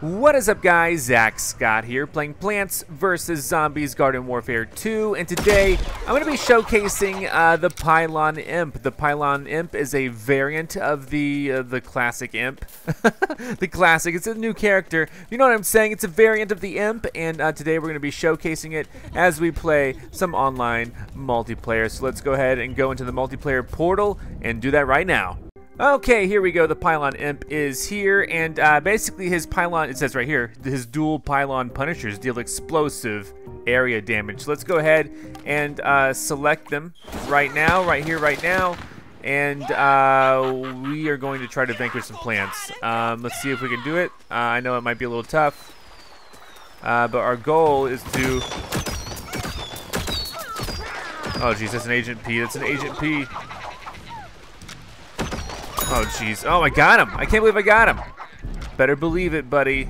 What is up guys, Zack Scott here, playing Plants vs. Zombies Garden Warfare 2, and today I'm going to be showcasing uh, the Pylon Imp. The Pylon Imp is a variant of the uh, the classic Imp. the classic, it's a new character. You know what I'm saying? It's a variant of the Imp, and uh, today we're going to be showcasing it as we play some online multiplayer. So let's go ahead and go into the multiplayer portal and do that right now. Okay, here we go. The Pylon Imp is here, and uh, basically his Pylon, it says right here, his dual Pylon Punishers deal explosive area damage. Let's go ahead and uh, select them right now, right here, right now, and uh, we are going to try to vanquish some plants. Um, let's see if we can do it. Uh, I know it might be a little tough, uh, but our goal is to... Oh, geez, that's an Agent Pea. That's an Agent Pea. Oh, jeez. Oh, I got him. I can't believe I got him. Better believe it, buddy.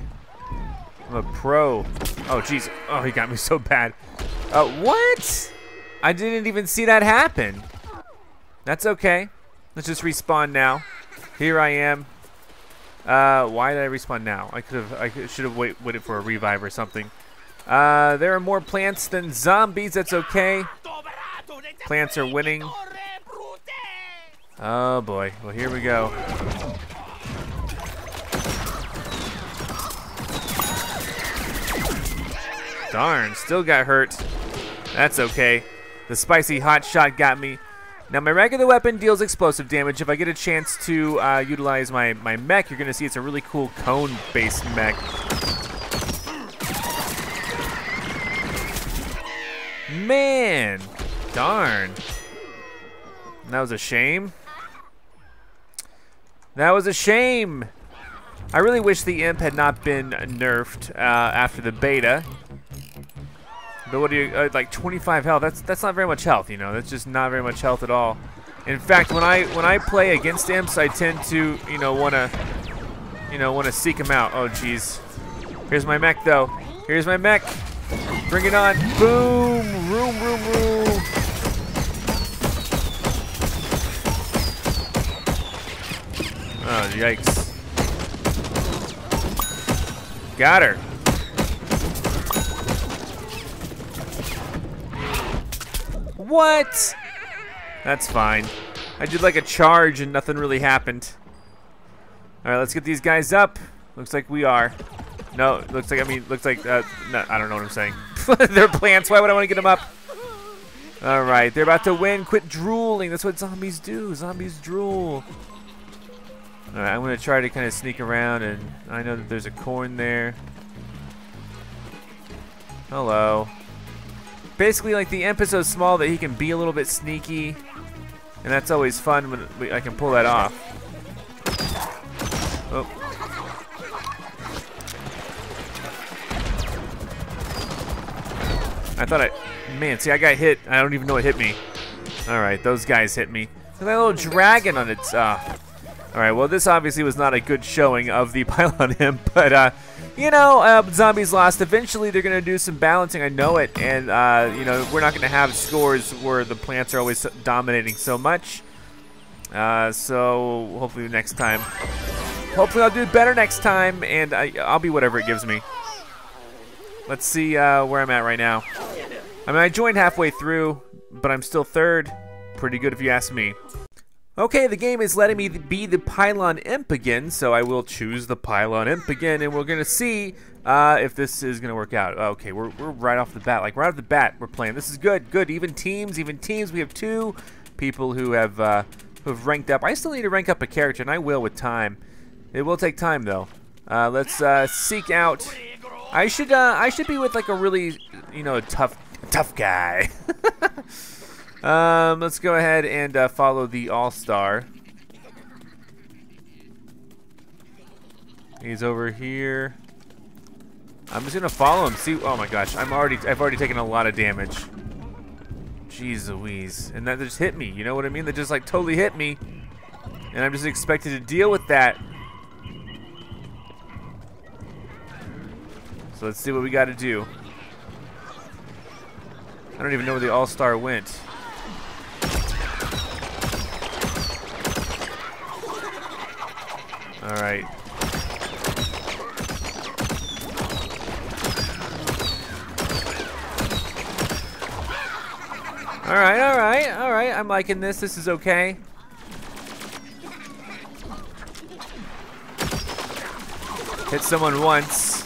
I'm a pro. Oh, jeez. Oh, he got me so bad. Uh, what? I didn't even see that happen. That's okay. Let's just respawn now. Here I am. Uh, why did I respawn now? I could have, I should have wait, waited for a revive or something. Uh, there are more plants than zombies. That's okay. Plants are winning. Oh boy. Well, here we go. Darn, still got hurt. That's okay. The spicy hot shot got me. Now my regular weapon deals explosive damage. If I get a chance to uh, utilize my, my mech, you're to see it's a really cool cone-based mech. Man, darn. That was a shame. That was a shame. I really wish the imp had not been nerfed uh, after the beta. But what do you uh, like 25 health? That's that's not very much health, you know. That's just not very much health at all. In fact, when I when I play against imps, I tend to you know want to you know want to seek them out. Oh jeez. Here's my mech though. Here's my mech. Bring it on. Boom. Room, room, room. Oh, yikes. Got her. What? That's fine. I did like a charge and nothing really happened. Alright, let's get these guys up. Looks like we are. No, looks like, I mean, looks like, uh, no, I don't know what I'm saying. they're plants, why would I want to get them up? Alright, they're about to win. Quit drooling. That's what zombies do. Zombies drool. Alright, I'm going to try to kind of sneak around, and I know that there's a corn there. Hello. Basically, like, the imp is so small that he can be a little bit sneaky, and that's always fun when we, I can pull that off. Oh. I thought I... Man, see, I got hit. I don't even know what hit me. Alright, those guys hit me. Look at that little dragon on its... Uh, Alright, well this obviously was not a good showing of the Pylon Imp, but uh, you know, uh, Zombies lost. Eventually they're going to do some balancing, I know it, and uh, you know, we're not going to have scores where the plants are always dominating so much. Uh, so hopefully next time, hopefully I'll do better next time, and I, will be whatever it gives me. Let's see uh, where I'm at right now. I mean, I joined halfway through, but I'm still third. Pretty good if you ask me. Okay, the game is letting me be the Pylon Imp again, so I will choose the Pylon Imp again, and we're going to see uh, if this is going to work out. Okay, we're, we're right off the bat. Like, right off the bat, we're playing. This is good, good. Even teams, even teams. We have two people who have, uh, who have ranked up. I still need to rank up a character, and I will with time. It will take time, though. Uh, let's uh, seek out... I should, uh, I should be with, like, a really, you know, tough, tough guy. Um, let's go ahead and uh, follow the All-Star. He's over here. I'm just gonna follow him. See, oh my gosh, I'm already, I've already taken a lot of damage. Jeez Louise, and that just hit me. You know what I mean? That just like totally hit me, and I'm just expected to deal with that. So let's see what we got to do. I don't even know where the All-Star went. Alright. Alright, alright, alright. I'm liking this. This is okay. Hit someone once.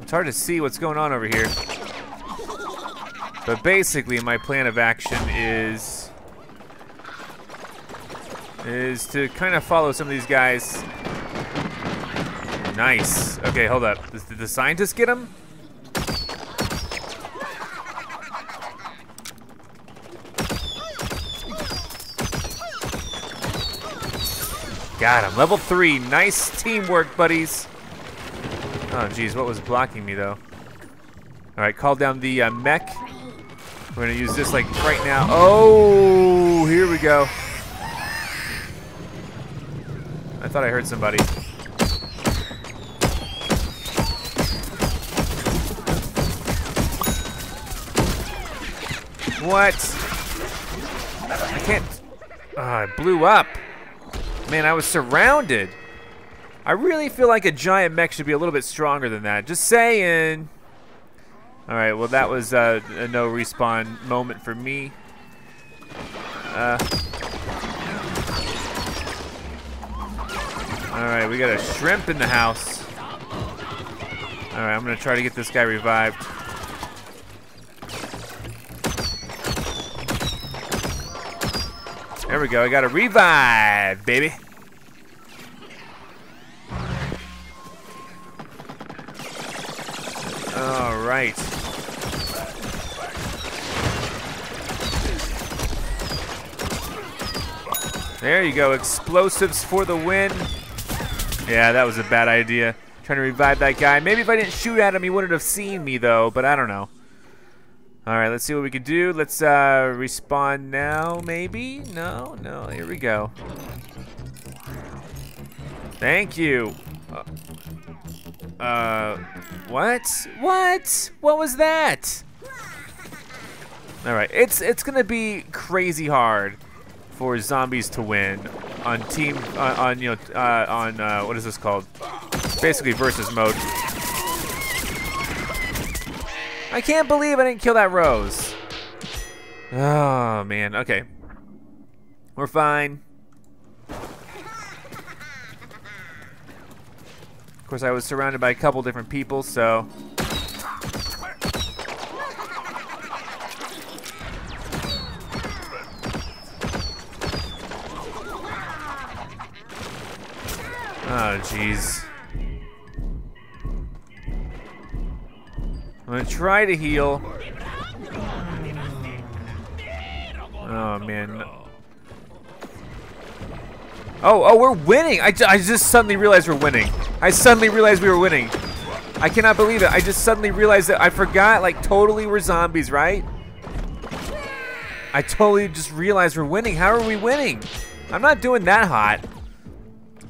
It's hard to see what's going on over here. But basically, my plan of action is is to kind of follow some of these guys. Nice. Okay, hold up. Did the scientist get him? Got him. Level three. Nice teamwork, buddies. Oh, geez. What was blocking me, though? All right, call down the uh, mech. We're going to use this, like, right now. Oh, here we go. I thought I heard somebody. What? I can't. Oh, I blew up. Man, I was surrounded. I really feel like a giant mech should be a little bit stronger than that. Just saying. All right, well, that was uh, a no respawn moment for me. Uh, all right, we got a shrimp in the house. All right, I'm to try to get this guy revived. There we go. I got a revive, baby. All right. There you go. Explosives for the win. Yeah, that was a bad idea. Trying to revive that guy. Maybe if I didn't shoot at him, he wouldn't have seen me, though. But I don't know. All right, let's see what we can do. Let's uh, respawn now, maybe? No, no, here we go. Thank you. Uh, uh, what? What? What was that? All right, it's it's gonna be crazy hard for zombies to win on team on, on you know uh, on uh, what is this called? Basically versus mode. I can't believe I didn't kill that rose. Oh, man. Okay. We're fine. Of course, I was surrounded by a couple different people, so... Oh, jeez. I'm gonna try to heal. Oh man. Oh, oh, we're winning! I, I just suddenly realized we're winning. I suddenly realized we were winning. I cannot believe it. I just suddenly realized that I forgot, like, totally we're zombies, right? I totally just realized we're winning. How are we winning? I'm not doing that hot.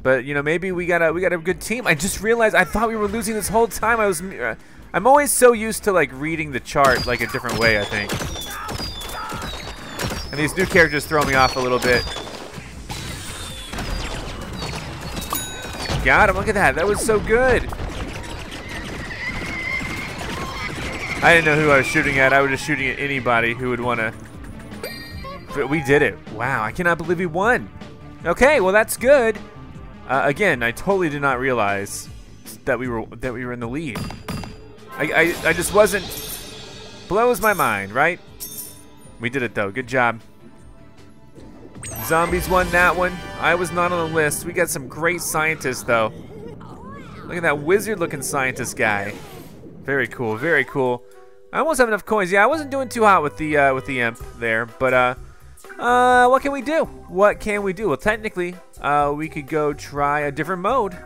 But, you know, maybe we got a we got a good team. I just realized I thought we were losing this whole time. I was uh, I'm always so used to like reading the chart like a different way, I think. And these new characters throw me off a little bit. Got him, look at that. That was so good. I didn't know who I was shooting at. I was just shooting at anybody who would want to. But we did it. Wow, I cannot believe we won. Okay, well that's good. Uh, again, I totally did not realize that we were that we were in the lead. I, I, I just wasn't... Blows my mind, right? We did it, though. Good job. Zombies won that one. I was not on the list. We got some great scientists, though. Look at that wizard-looking scientist guy. Very cool, very cool. I almost have enough coins. Yeah, I wasn't doing too hot with the uh, with the imp there, but uh, uh, what can we do? What can we do? Well, technically, uh, we could go try a different mode.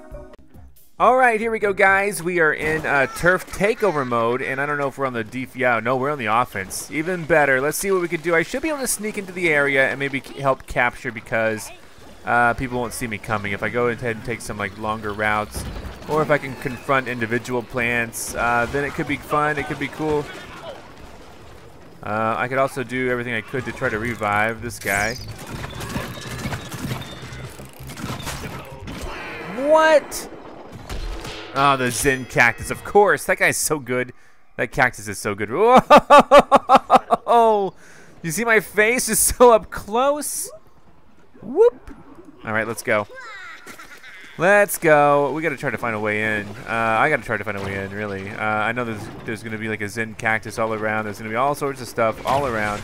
All right, here we go, guys. We are in uh, turf takeover mode, and I don't know if we're on the def. Yeah, no, we're on the offense. Even better. Let's see what we can do. I should be able to sneak into the area and maybe help capture because uh, people won't see me coming. If I go ahead and take some like longer routes, or if I can confront individual plants, uh, then it could be fun. It could be cool. Uh, I could also do everything I could to try to revive this guy. What? Oh, the Zen cactus. Of course. That guy's so good. That cactus is so good. Whoa! You see my face is so up close? Whoop. All right, let's go. Let's go. We got to try to find a way in. Uh, I got to try to find a way in, really. Uh, I know there's, there's to be like a Zen cactus all around. There's to be all sorts of stuff all around.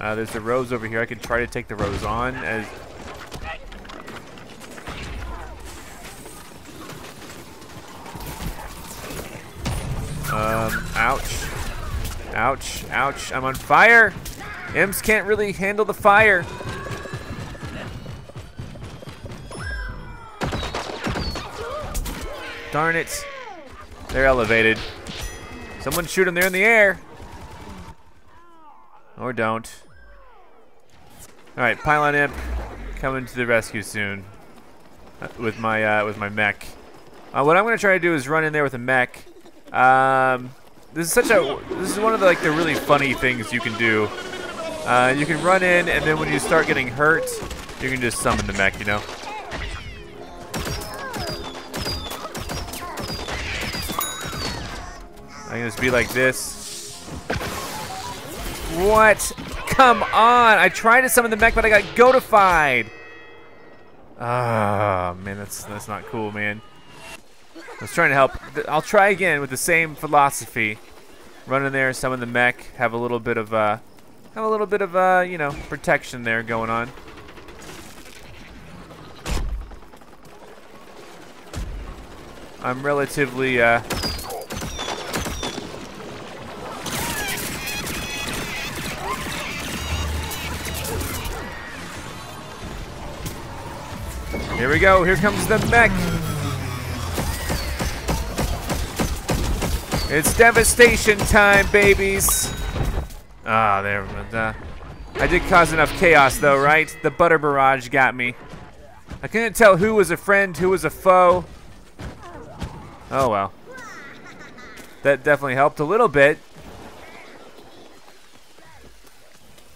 Uh, there's the rose over here. I can try to take the rose on as Um, ouch. Ouch, ouch, I'm on fire! Imps can't really handle the fire. Darn it. They're elevated. Someone shoot them, they're in the air. Or don't. Alright, Pylon Imp coming to the rescue soon. Uh, with my uh, with my mech. Uh, what I'm gonna try to do is run in there with a mech um, this is such a this is one of the, like the really funny things you can do. Uh, you can run in, and then when you start getting hurt, you can just summon the mech. You know. I can just be like this. What? Come on! I tried to summon the mech, but I got goatified. Ah, oh, man, that's that's not cool, man. I was trying to help. I'll try again with the same philosophy. Run in there, summon the mech, have a little bit of, uh, have a little bit of, uh, you know, protection there going on. I'm relatively, uh, Here we go. Here comes the mech. It's devastation time, babies. Ah, oh, there. Uh, I did cause enough chaos, though, right? The butter barrage got me. I couldn't tell who was a friend, who was a foe. Oh, well. That definitely helped a little bit.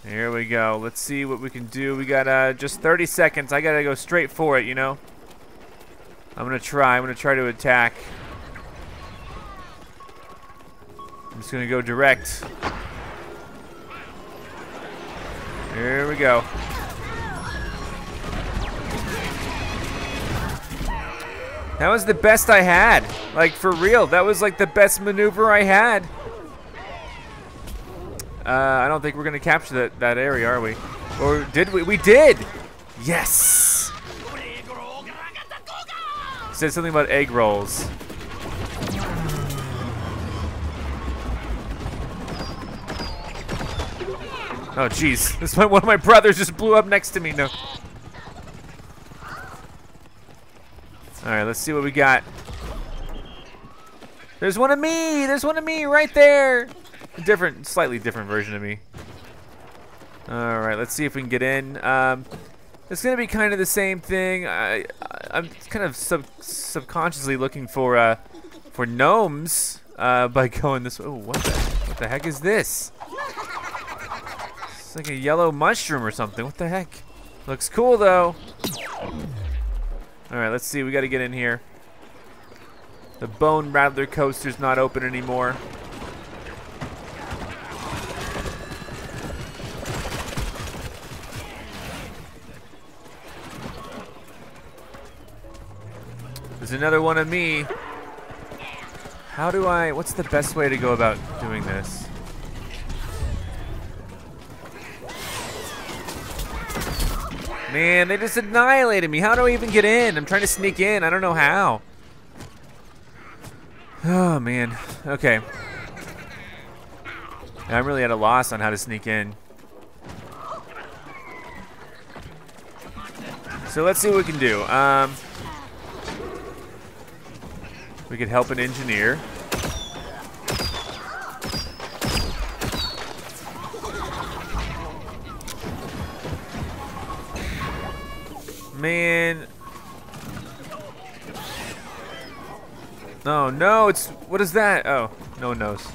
Here we go. Let's see what we can do. We got uh, just 30 seconds. I got to go straight for it, you know? I'm going to try. I'm going to try to attack. I'm just gonna go direct. Here we go. That was the best I had. Like, for real. That was like the best maneuver I had. Uh, I don't think we're going to capture that, that area, are we? Or did we? We did! Yes! said something about egg rolls. Oh, jeez. This one of my brothers just blew up next to me. No. Alright, let's see what we got. There's one of me! There's one of me right there! A different, slightly different version of me. Alright, let's see if we can get in. Um, it's gonna be kind of the same thing. I, I'm kind of sub subconsciously looking for uh, for gnomes uh, by going this way. Oh, what the, what the heck is this? It's like a yellow mushroom or something. What the heck? Looks cool though. Alright, let's see. We gotta get in here. The Bone Rattler coaster's not open anymore. There's another one of me. How do I, what's the best way to go about doing this? Man, they just annihilated me. How do I even get in? I'm trying to sneak in. I don't know how. Oh, man. Okay. I'm really at a loss on how to sneak in. So let's see what we can do. Um, we could help an engineer. No, no, it's, what is that? Oh, no one knows.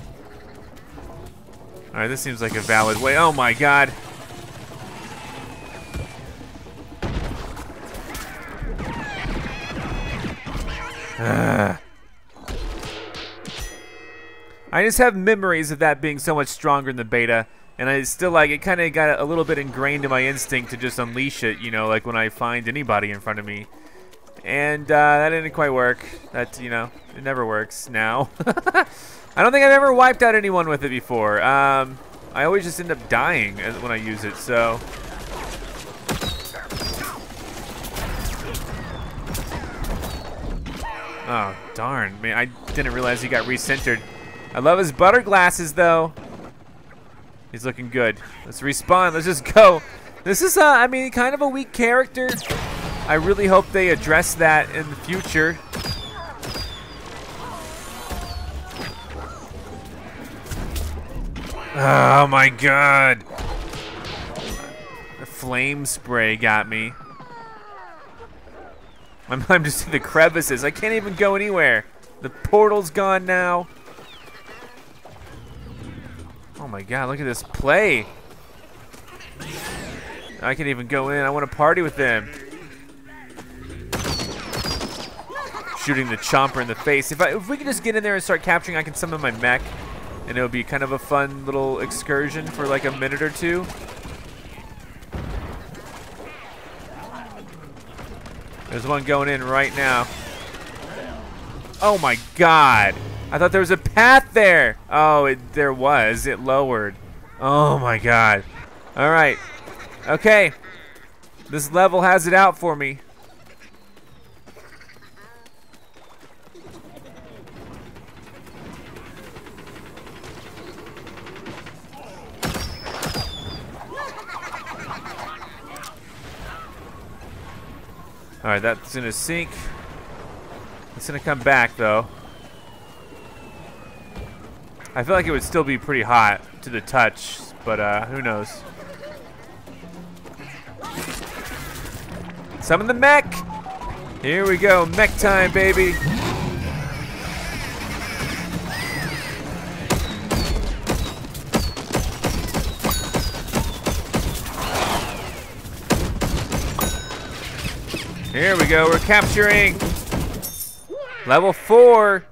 Alright, this seems like a valid way. Oh my god. Ugh. I just have memories of that being so much stronger in the beta, and I still like it. Kind of got a little bit ingrained in my instinct to just unleash it. You know, like when I find anybody in front of me, and uh, that didn't quite work. That you know, it never works now. I don't think I've ever wiped out anyone with it before. Um, I always just end up dying when I use it. So. Oh, darn. Man, I didn't realize he got recentered. I love his butter glasses, though. He's looking good. Let's respawn. Let's just go. This is, uh, I mean, kind of a weak character. I really hope they address that in the future. Oh my god. The flame spray got me. I'm, I'm just in the crevices. I can't even go anywhere. The portal's gone now. Oh my god, look at this play. I can even go in. I want to party with them. Shooting the chomper in the face. If, I, if we could just get in there and start capturing, I can summon my mech. And it would be kind of a fun little excursion for like a minute or two. There's one going in right now. Oh my god. I thought there was a path there. Oh, it, there was. It lowered. Oh my god. All right. Okay. This level has it out for me. Alright, that's gonna sink. It's gonna come back though. I feel like it would still be pretty hot to the touch, but uh, who knows. Summon the mech! Here we go, mech time, baby! We go, we're capturing level four.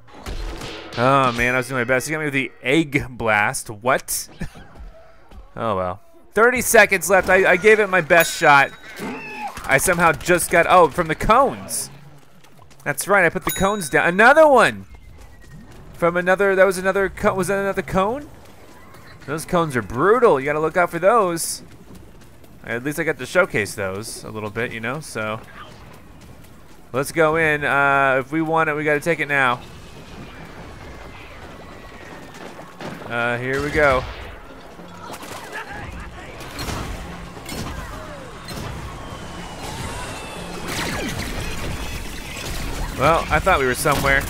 Oh man, I was doing my best. He got me with the egg blast. What? oh well. 30 seconds left. I, I gave it my best shot. I somehow just got, oh, from the cones. That's right, I put the cones down. Another one! From another, that was another, was that another cone? Those cones are brutal. You gotta look out for those. At least I got to showcase those a little bit, you know, so. Let's go in. Uh, if we want it, we got to take it now. Uh, here we go. Well, I thought we were somewhere.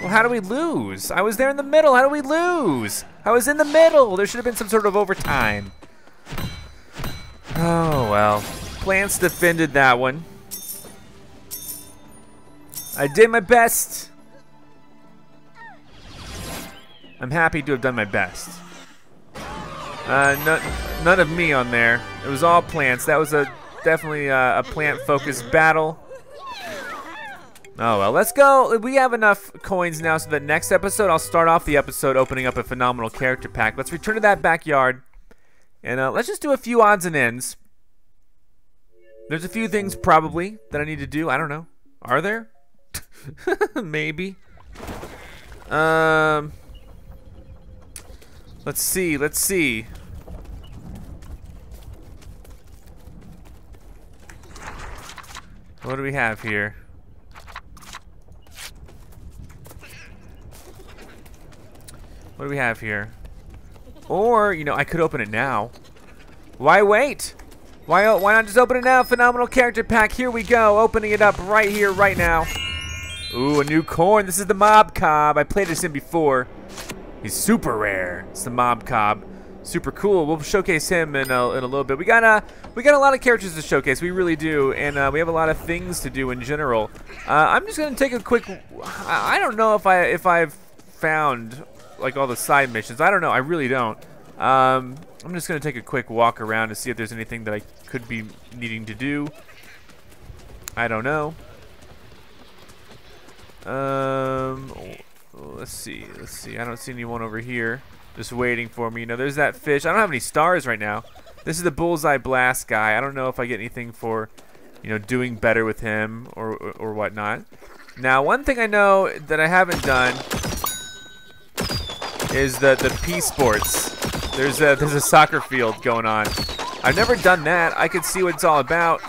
Well, how do we lose? I was there in the middle. How do we lose? I was in the middle. There should have been some sort of overtime. Oh, well. Plants defended that one. I did my best. I'm happy to have done my best. Uh, none, none of me on there. It was all plants. That was a definitely uh, a plant-focused battle. Oh well, let's go. We have enough coins now, so that next episode, I'll start off the episode opening up a phenomenal character pack. Let's return to that backyard, and uh, let's just do a few odds and ends. There's a few things probably that I need to do. I don't know. Are there? Maybe. Um. Let's see. Let's see. What do we have here? What do we have here? Or, you know, I could open it now. Why wait? Why, why not just open it now? Phenomenal character pack. Here we go. Opening it up right here, right now. Ooh, a new corn. This is the Mob Cob. I played this in before. He's super rare. It's the Mob Cob. Super cool. We'll showcase him in a, in a little bit. We got a we got a lot of characters to showcase. We really do, and uh, we have a lot of things to do in general. Uh, I'm just gonna take a quick. I don't know if I if I've found like all the side missions. I don't know. I really don't. Um, I'm just gonna take a quick walk around to see if there's anything that I could be needing to do. I don't know. Um, let's see, let's see. I don't see anyone over here just waiting for me. You know, there's that fish. I don't have any stars right now. This is the Bullseye Blast guy. I don't know if I get anything for, you know, doing better with him or, or, or whatnot. Now, one thing I know that I haven't done is the, the P Sports. There's a, there's a soccer field going on. I've never done that. I could see what it's all about.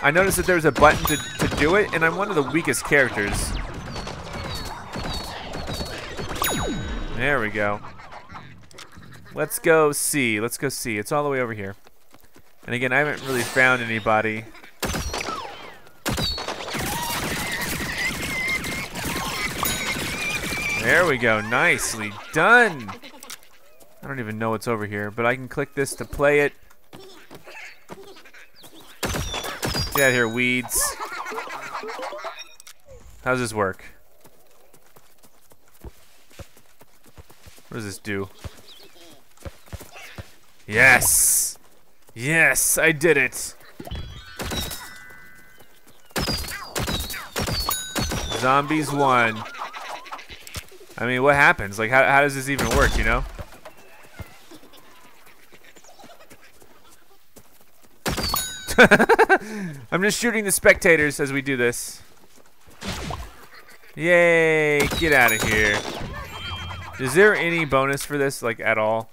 I noticed that there's a button to, to do it, and I'm one of the weakest characters. There we go. Let's go see. Let's go see. It's all the way over here. And again, I haven't really found anybody. There we go. Nicely done. I don't even know what's over here, but I can click this to play it. Get out here, weeds. How does this work? What does this do? Yes! Yes, I did it! Zombies won. I mean, what happens? Like, how, how does this even work, you know? I'm just shooting the spectators as we do this. Yay, get out of here. Is there any bonus for this, like, at all?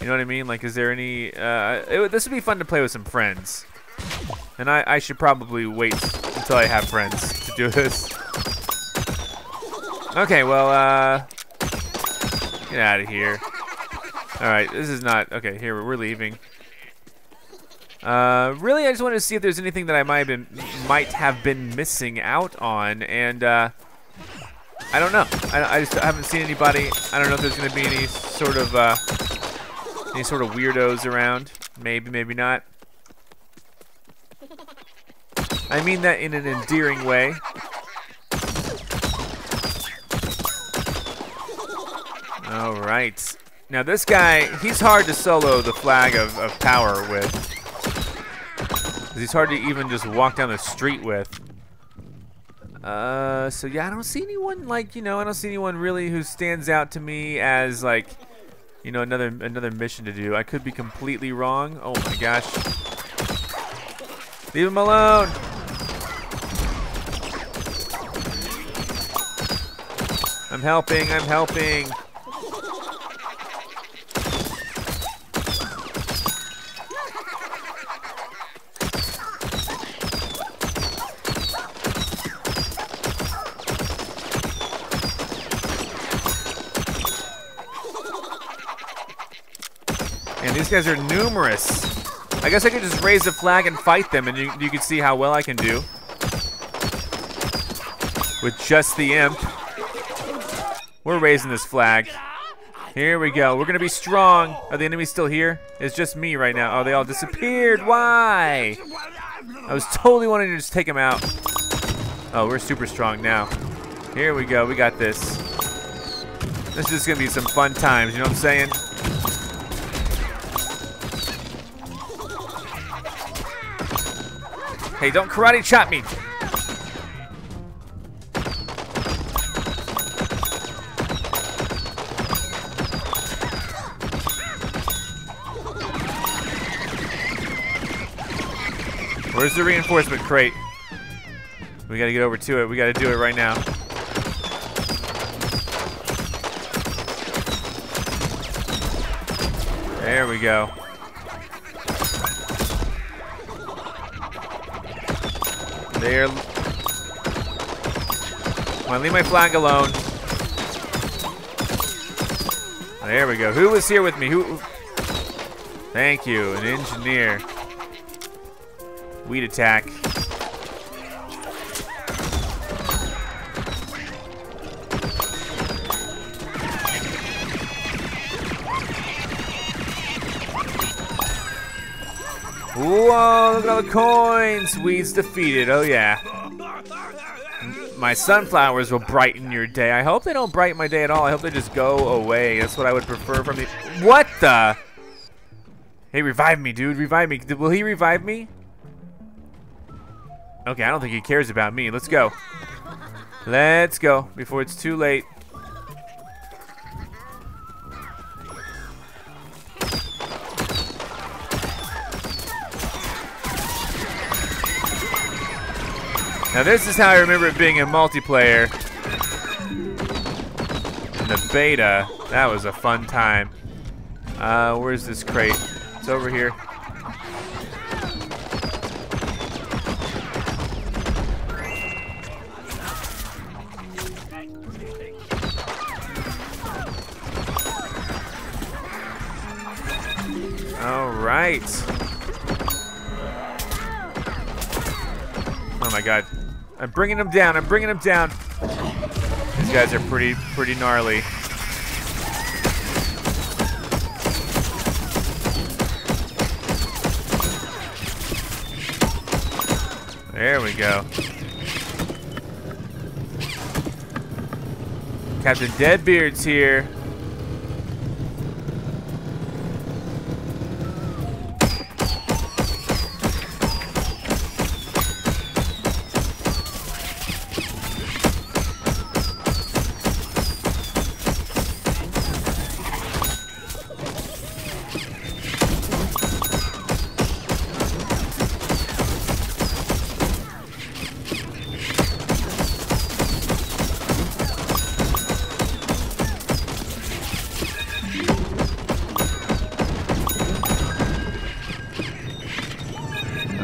You know what I mean? Like, is there any... Uh, it, this would be fun to play with some friends. And I, I should probably wait until I have friends to do this. Okay, well, uh... Get out of here. Alright, this is not... Okay, here, we're leaving. Uh, really, I just wanted to see if there's anything that I might have been, might have been missing out on, and, uh... I don't know. I, I just haven't seen anybody. I don't know if there's going to be any sort of uh, any sort of weirdos around. Maybe, maybe not. I mean that in an endearing way. All right. Now this guy, he's hard to solo the flag of, of power with. He's hard to even just walk down the street with. Uh, so yeah, I don't see anyone like you know, I don't see anyone really who stands out to me as like, you know, another another mission to do. I could be completely wrong. Oh my gosh, leave him alone. I'm helping. I'm helping. These guys are numerous. I guess I could just raise the flag and fight them, and you, you can see how well I can do. With just the imp. We're raising this flag. Here we go. We're going to be strong. Are the enemies still here? It's just me right now. Oh, they all disappeared. Why? I was totally wanting to just take them out. Oh, we're super strong now. Here we go. We got this. This is going to be some fun times. You know what I'm saying? Hey, don't karate chop me. Where's the reinforcement crate? We gotta get over to it. We gotta do it right now. There we go. There. Come on, leave my flag alone. There we go. Who was here with me? Who? Thank you, an engineer. Weed attack. Coins! Weeds defeated, oh yeah. My sunflowers will brighten your day. I hope they don't brighten my day at all. I hope they just go away. That's what I would prefer from the... What the? Hey, revive me, dude. Revive me. Will he revive me? Okay, I don't think he cares about me. Let's go. Let's go before it's too late. Now this is how I remember it being in multiplayer. In the beta, that was a fun time. Uh, where's this crate? It's over here. All right. Oh my god. I'm bringing them down. I'm bringing them down. These guys are pretty, pretty gnarly. There we go. Captain Deadbeard's here.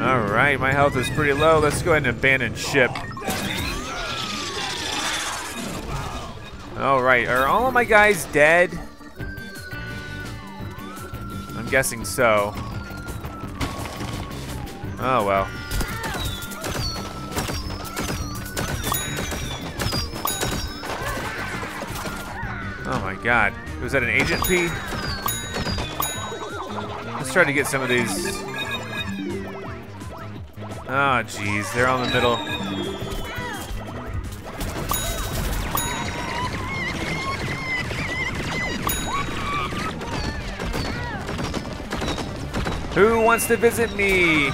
Alright, my health is pretty low. Let's go ahead and abandon ship. Alright, are all of my guys dead? I'm guessing so. Oh well. Oh my god. Was that an agent Pea? Let's try to get some of these Oh, jeez, they're on the middle. Who wants to visit me?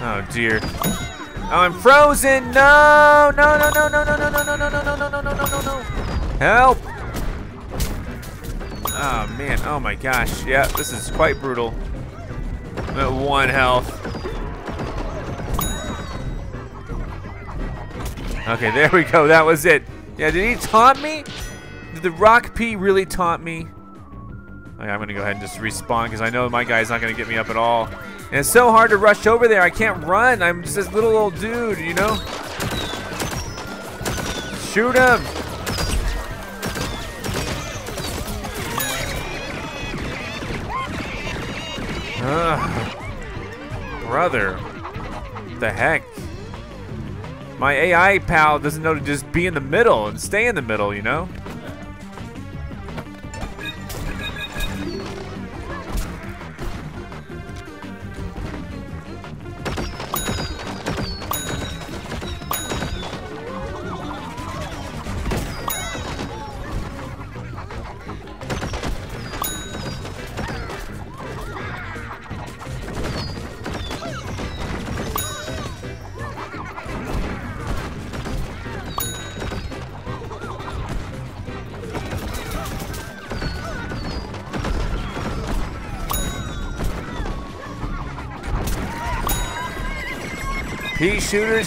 Oh dear. Oh, I'm frozen! No! No, no, no, no, no, no, no, no, no, no, no, no, no, no, no, no. Help! Oh man, oh my gosh. Yeah, this is quite brutal. I'm at one health. Okay, there we go. That was it. Yeah, did he taunt me? Did the Rock Pea really taunt me? Okay, I'm gonna go ahead and just respawn because I know my guy's not gonna get me up at all. And it's so hard to rush over there. I can't run. I'm just this little old dude, you know? Shoot him! Ugh. Brother. The heck? My AI pal doesn't know to just be in the middle and stay in the middle, you know?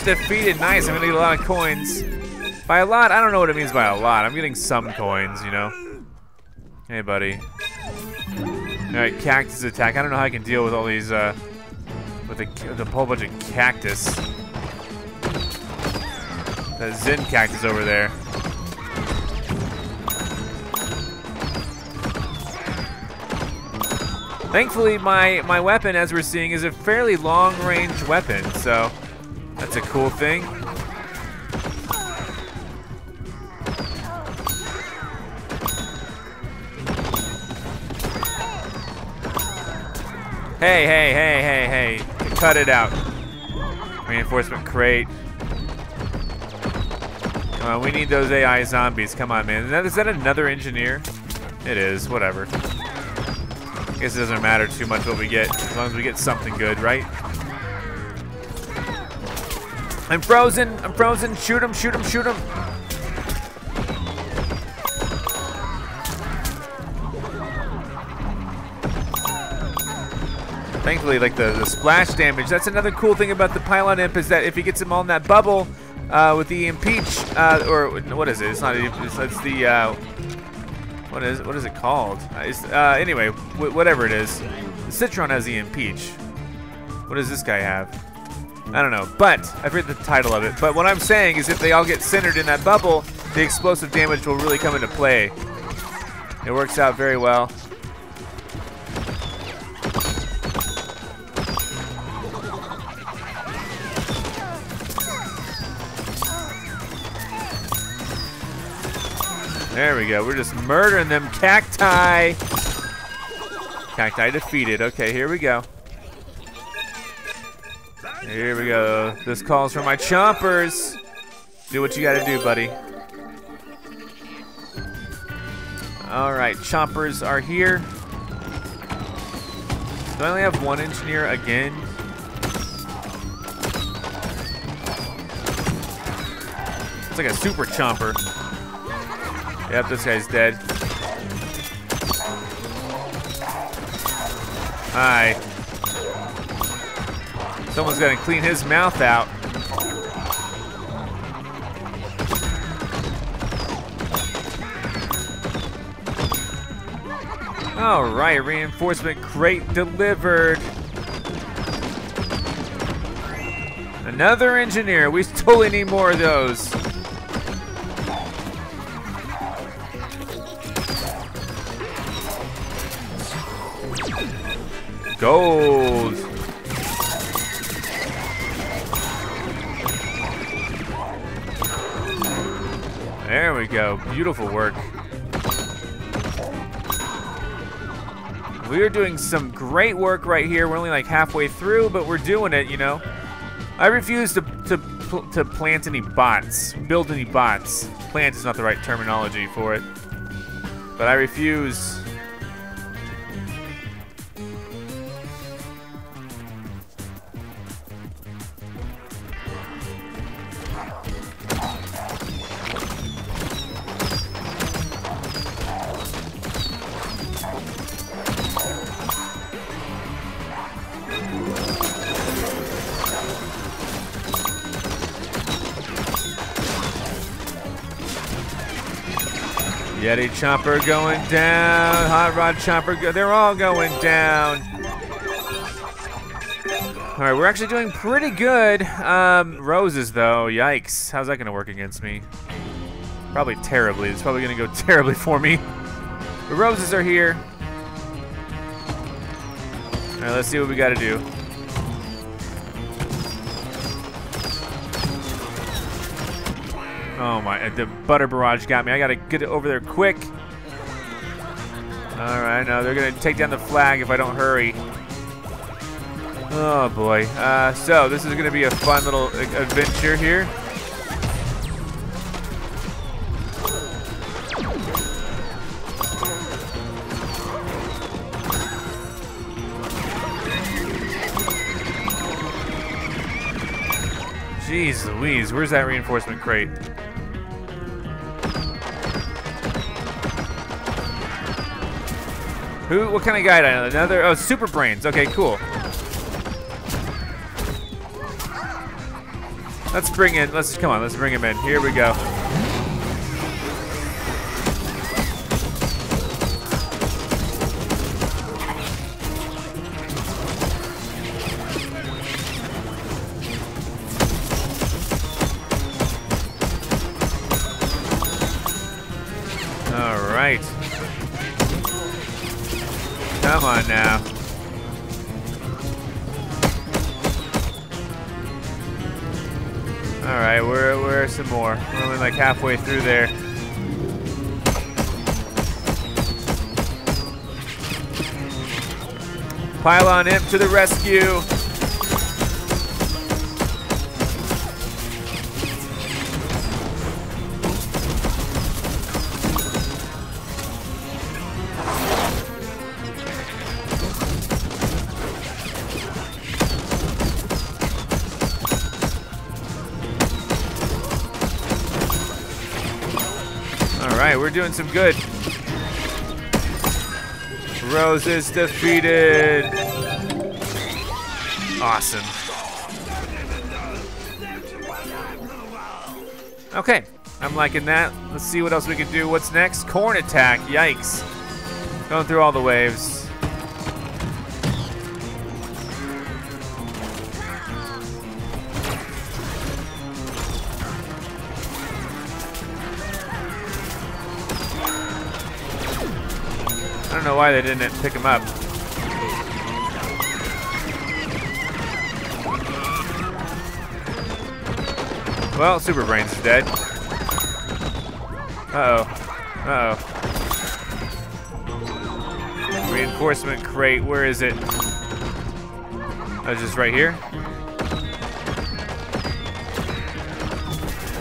Shooters defeated. Nice. I'm gonna get a lot of coins. By a lot, I don't know what it means by a lot. I'm getting some coins, you know. Hey, buddy. All right, cactus attack. I don't know how I can deal with all these, uh, with a, with a whole bunch of cactus. That Zen cactus over there. Thankfully, my, my weapon, as we're seeing, is a fairly long-range weapon, so that's a cool thing. Hey, hey, hey, hey, hey. Cut it out. Reinforcement crate. Come on, we need those AI zombies. Come on, man. Is that, another engineer? It is, whatever. I guess it doesn't matter too much what we get, as long as we get something good, right? I'm frozen. I'm frozen. Shoot him, shoot him, shoot him. Thankfully, like the, the splash damage, that's another cool thing about the Pylon Imp is that if he gets him all in that bubble uh, with the EMPeach, uh, or what is it? It's not, it's, it's the, uh, what is what is it called? Uh, uh anyway, whatever it is. Citron has the EMPeach. What does this guy have? I don't know, but I forget the title of it. But what I'm saying is if they all get centered in that bubble, the explosive damage will really come into play. It works out very well. There we go. We're just murdering them cacti. Cacti defeated. Okay, here we go. Here we go. This calls for my chompers. Do what you gotta do, buddy. Alright, chompers are here. Do I only have one engineer again? It's like a super chomper. Yep, this guy's dead. Hi. Someone's gonna clean his mouth out. All right, reinforcement crate delivered. Another engineer. We totally need more of those. Gold. We go. Beautiful work. We are doing some great work right here. We're only like halfway through, but we're doing it, you know. I refuse to, to, to plant any bots, build any bots. Plant is not the right terminology for it. But I refuse Yeti Chomper going down. Hot Rod Chomper, go they're all going down. All right, we're actually doing pretty good. Um, roses, though, yikes. How's that going to work against me? Probably terribly. It's probably going to go terribly for me. The roses are here. All right, let's see what we got to do. Oh my, the butter barrage got me. I gotta get it over there quick. All right, no, they're gonna take down the flag if I don't hurry. Oh boy. Uh, so this is gonna be a fun little adventure here. Jeez Louise, where's that reinforcement crate? Who? What kind of guy? Another? Oh, Super Brains. Okay, cool. Let's bring in. Let's come on. Let's bring him in. Here we go. All right. Come on now. All right, where where are some more? We're only like halfway through there. Pylon Imp to the rescue. Doing some good. Rose is defeated. Awesome. Okay, I'm liking that. Let's see what else we can do. What's next? Corn attack. Yikes. Going through all the waves. I don't know why they didn't pick him up. Well, Super Brains is dead. Uh-oh. Uh-oh. Reinforcement crate, where is it? Oh, just right here?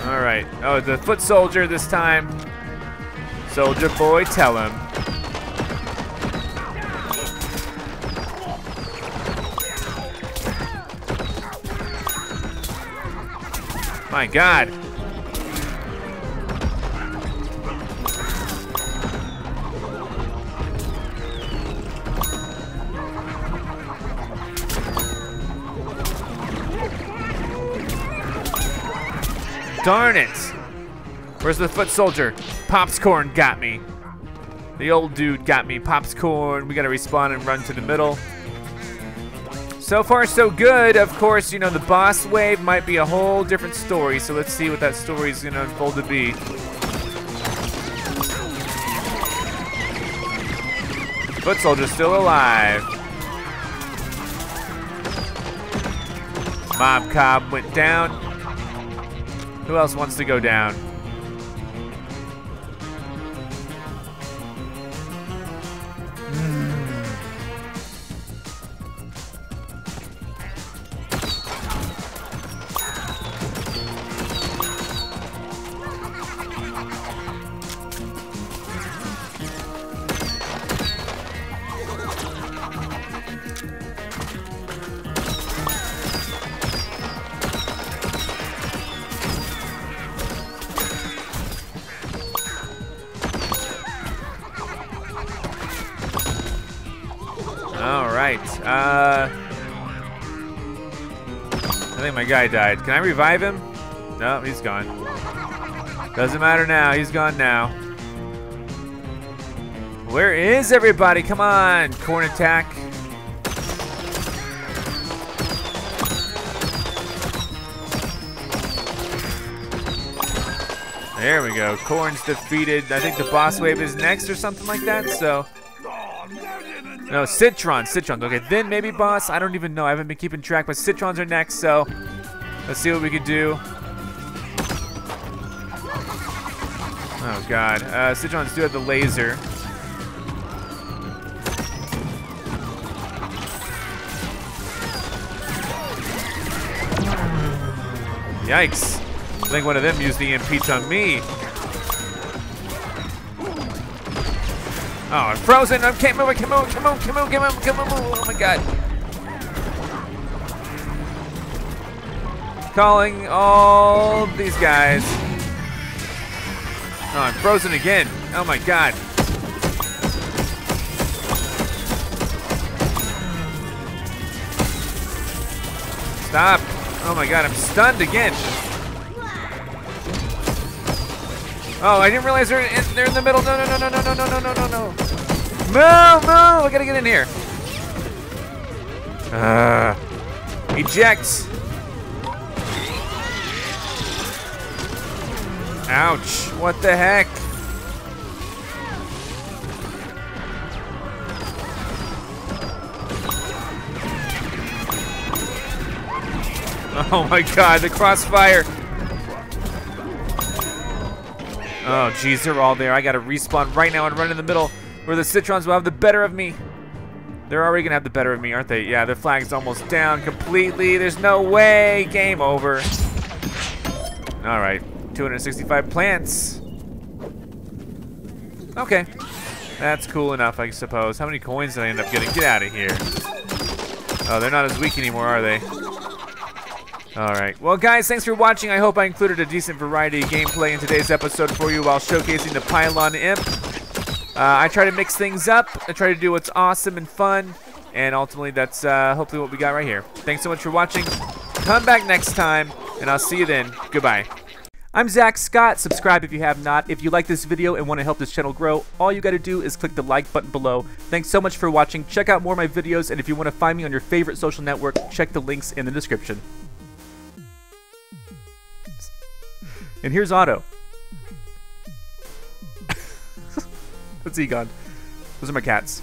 Alright. Oh, the foot soldier this time. Soldier boy, tell him. My God. Darn it! Where's the foot soldier? Popscorn got me. The old dude got me. Popscorn, we gotta respawn and run to the middle. So far, so good. Of course, you know, the boss wave might be a whole different story, so let's see what that story is going to unfold to be. Foot Soldier's still alive. Mob Cob went down. Who else wants to go down? Guy died. Can I revive him? No, he's gone. Doesn't matter now. He's gone now. Where is everybody? Come on, corn attack. There we go. Corn's defeated. I think the boss wave is next or something like that, so... No, Citron, Citron. Okay, then maybe boss. I don't even know. I haven't been keeping track, but Citrons are next, so let's see what we can do. Oh god. Uh, Citrons do have the laser. Yikes. I think one of them used the EMPeach on me. Oh, I'm frozen. I can't move. Can't move. Come on, come on, come on, come on. Oh my god. Calling all these guys. Oh, I'm frozen again. Oh my god. Stop. Oh my god, I'm stunned again. Oh, I didn't realize they're in, they're in the middle. No, no, no, no, no, no, no, no, no, no. Move, move! I gotta get in here. Uh, eject. Ouch. What the heck? Oh my god, the crossfire. Oh, jeez, they're all there. I gotta respawn right now and run in the middle where the Citrons will have the better of me. They're already gonna have the better of me, aren't they? Yeah, their flag's almost down completely. There's no way. Game over. All right, 265 plants. Okay, that's cool enough, I suppose. How many coins did I end up getting? Get out of here. Oh, they're not as weak anymore, are they? Alright, well guys, thanks for watching. I hope I included a decent variety of gameplay in today's episode for you while showcasing the Pylon Imp. Uh, I try to mix things up, I try to do what's awesome and fun, and ultimately that's uh, hopefully what we got right here. Thanks so much for watching. Come back next time, and I'll see you then. Goodbye. I'm Zack Scott. Subscribe if you have not. If you like this video and want to help this channel grow, all you got to do is click the like button below. Thanks so much for watching. Check out more of my videos, and if you want to find me on your favorite social network, check the links in the description. And here's Otto. That's Egon. Those are my cats.